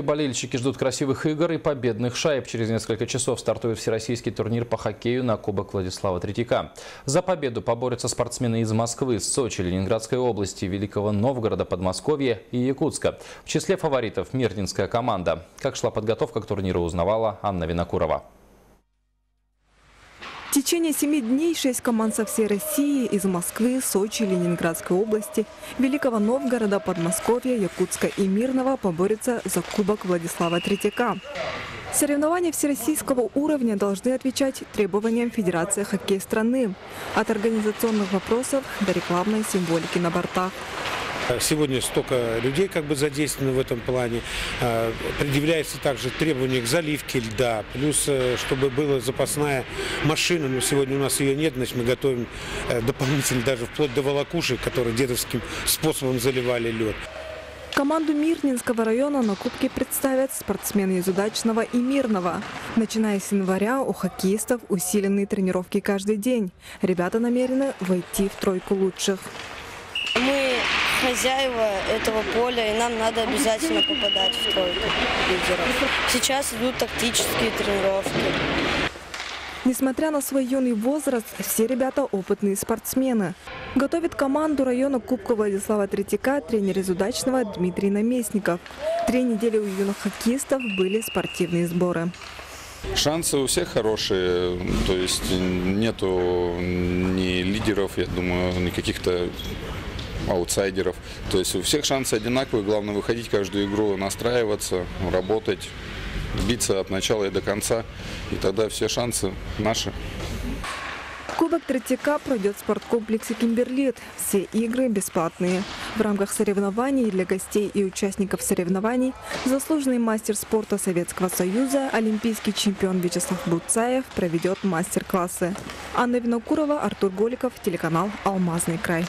Болельщики ждут красивых игр и победных шайб. Через несколько часов стартует всероссийский турнир по хоккею на Кубок Владислава Третьяка. За победу поборются спортсмены из Москвы, Сочи, Ленинградской области, Великого Новгорода, Подмосковья и Якутска. В числе фаворитов Мирнинская команда. Как шла подготовка к турниру, узнавала Анна Винокурова. В течение семи дней шесть команд со всей России из Москвы, Сочи, Ленинградской области, Великого Новгорода, Подмосковья, Якутска и Мирного поборются за Кубок Владислава Третьяка. Соревнования всероссийского уровня должны отвечать требованиям Федерации хоккея страны. От организационных вопросов до рекламной символики на бортах. Сегодня столько людей как бы задействовано в этом плане. А, предъявляется также требование к заливке льда, плюс э, чтобы была запасная машина, но сегодня у нас ее нет, значит мы готовим э, дополнительно даже вплоть до волокушек, которые дедовским способом заливали лед. Команду Мирнинского района на Кубке представят спортсмены из Удачного и Мирного. Начиная с января у хоккеистов усиленные тренировки каждый день. Ребята намерены войти в тройку лучших. Хозяева этого поля, и нам надо обязательно попадать в тройку лидеров. Сейчас идут тактические тренировки. Несмотря на свой юный возраст, все ребята опытные спортсмены. Готовит команду района Кубка Владислава Третьяка тренер из Удачного Дмитрий Наместников. Три недели у юных хоккеистов были спортивные сборы. Шансы у всех хорошие, то есть нету ни лидеров, я думаю, ни каких-то аутсайдеров. То есть у всех шансы одинаковые, главное выходить каждую игру, настраиваться, работать, биться от начала и до конца, и тогда все шансы наши. Кубок Третьяка пройдет в спорткомплексе «Кимберлит». Все игры бесплатные. В рамках соревнований для гостей и участников соревнований заслуженный мастер спорта Советского Союза, олимпийский чемпион Вячеслав Буцаев проведет мастер-классы. Анна Винокурова, Артур Голиков, телеканал «Алмазный край».